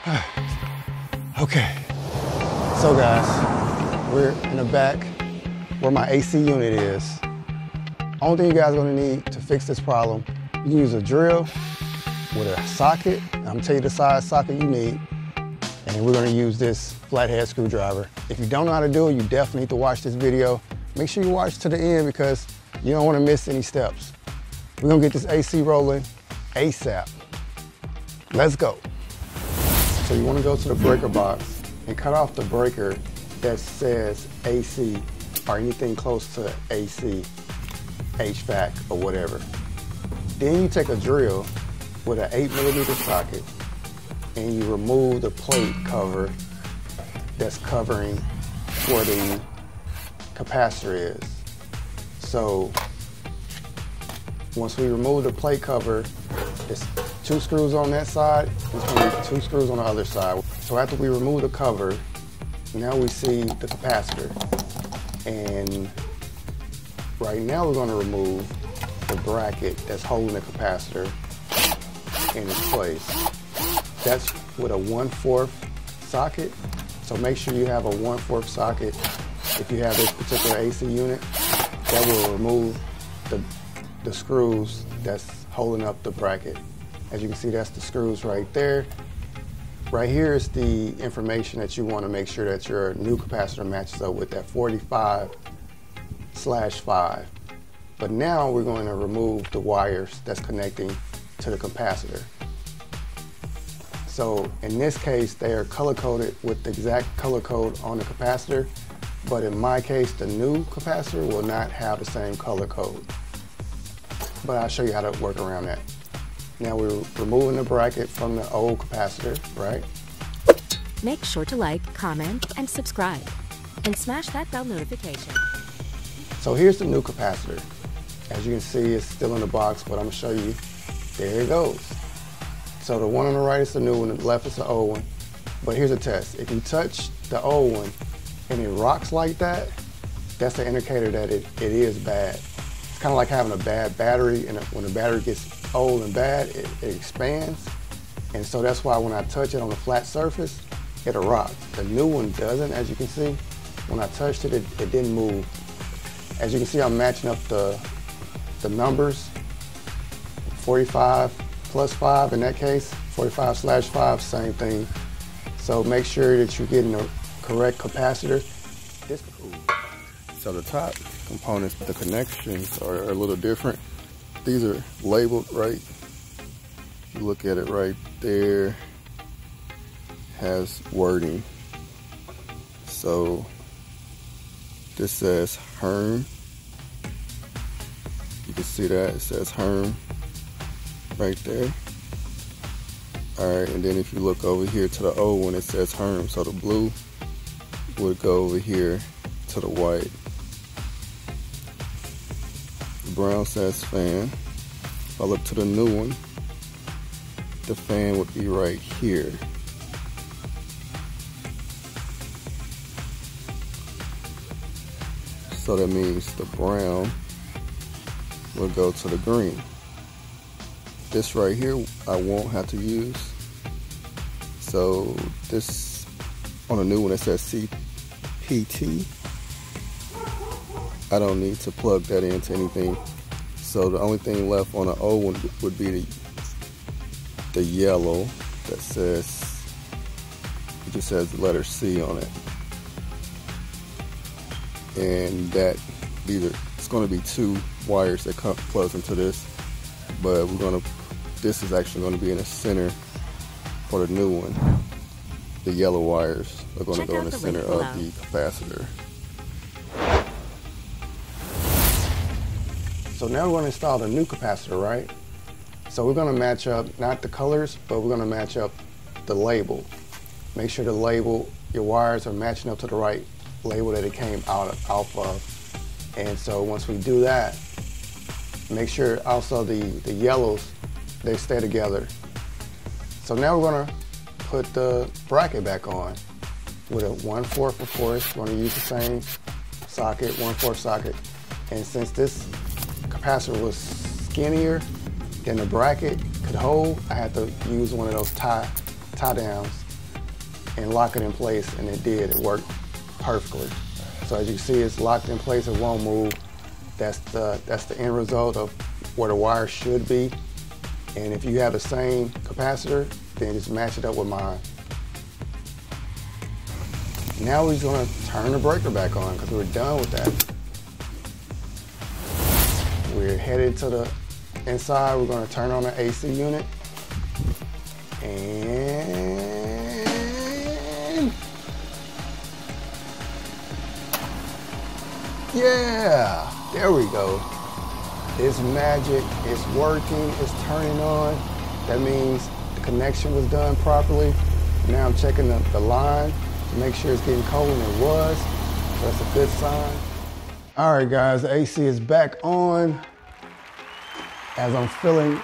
okay. So guys, we're in the back where my AC unit is. Only thing you guys are gonna need to fix this problem, you can use a drill with a socket. I'm gonna tell you the size socket you need. And we're gonna use this flathead screwdriver. If you don't know how to do it, you definitely need to watch this video. Make sure you watch to the end because you don't wanna miss any steps. We're gonna get this AC rolling ASAP. Let's go. So you wanna go to the breaker box and cut off the breaker that says AC or anything close to AC, HVAC or whatever. Then you take a drill with an eight millimeter socket and you remove the plate cover that's covering where the capacitor is. So once we remove the plate cover, it's two screws on that side, and two screws on the other side. So after we remove the cover, now we see the capacitor. And right now we're gonna remove the bracket that's holding the capacitor in its place. That's with a 1 4th socket. So make sure you have a 1 4th socket if you have this particular AC unit. That will remove the, the screws that's holding up the bracket. As you can see, that's the screws right there. Right here is the information that you want to make sure that your new capacitor matches up with that 45 slash 5. But now we're going to remove the wires that's connecting to the capacitor. So in this case, they are color coded with the exact color code on the capacitor. But in my case, the new capacitor will not have the same color code. But I'll show you how to work around that. Now we're removing the bracket from the old capacitor, right? Make sure to like, comment, and subscribe. And smash that bell notification. So here's the new capacitor. As you can see, it's still in the box, but I'm gonna show you. There it goes. So the one on the right is the new one, the left is the old one. But here's a test. If you touch the old one and it rocks like that, that's an indicator that it, it is bad. It's kind of like having a bad battery, and when the battery gets old and bad, it, it expands. And so that's why when I touch it on a flat surface, it'll rock. The new one doesn't, as you can see. When I touched it, it, it didn't move. As you can see, I'm matching up the, the numbers, 45 plus 5 in that case, 45 slash 5, same thing. So make sure that you're getting the correct capacitor. This, so the top components, the connections are a little different. These are labeled right. You look at it right there, has wording. So this says Herm. You can see that it says Herm right there. All right, and then if you look over here to the old one, it says Herm. So the blue would go over here to the white. Brown says fan. If I look to the new one, the fan would be right here. So that means the brown will go to the green. This right here, I won't have to use. So this, on a new one, it says CPT. I don't need to plug that into anything. So the only thing left on the old one would be the, the yellow that says, it just has the letter C on it. And that, these are, it's gonna be two wires that come plugs into this, but we're gonna, this is actually gonna be in the center for the new one. The yellow wires are gonna Check go in the the center of the capacitor. So now we're going to install the new capacitor, right? So we're going to match up not the colors, but we're going to match up the label. Make sure the label, your wires are matching up to the right label that it came out of, off of. And so once we do that, make sure also the, the yellows, they stay together. So now we're going to put the bracket back on with a 1 4th, of course. We're going to use the same socket, 1 4th socket. And since this capacitor was skinnier than the bracket could hold, I had to use one of those tie, tie downs and lock it in place, and it did. It worked perfectly. So as you see, it's locked in place. It won't move. That's the that's the end result of where the wire should be. And if you have the same capacitor, then just match it up with mine. Now we're gonna turn the breaker back on because we're done with that. We're headed to the inside. We're gonna turn on the AC unit. And yeah, there we go. It's magic, it's working, it's turning on. That means the connection was done properly. Now I'm checking the, the line to make sure it's getting cold, and it was. So that's a good sign. All right, guys, the AC is back on. As I'm feeling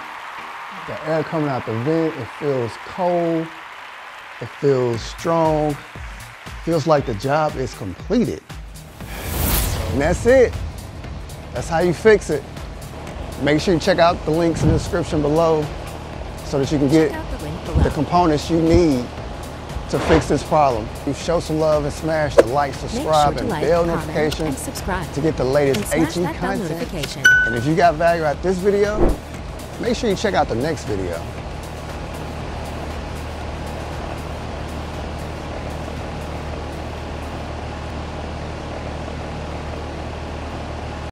the air coming out the vent, it feels cold. It feels strong. Feels like the job is completed. And that's it. That's how you fix it. Make sure you check out the links in the description below so that you can get the the components you need to fix this problem. You show some love and smash the like, Make sure subscribe, and like, bell notification and subscribe. to get the latest And HE content. And if you got value out this video, make sure you check out the next video.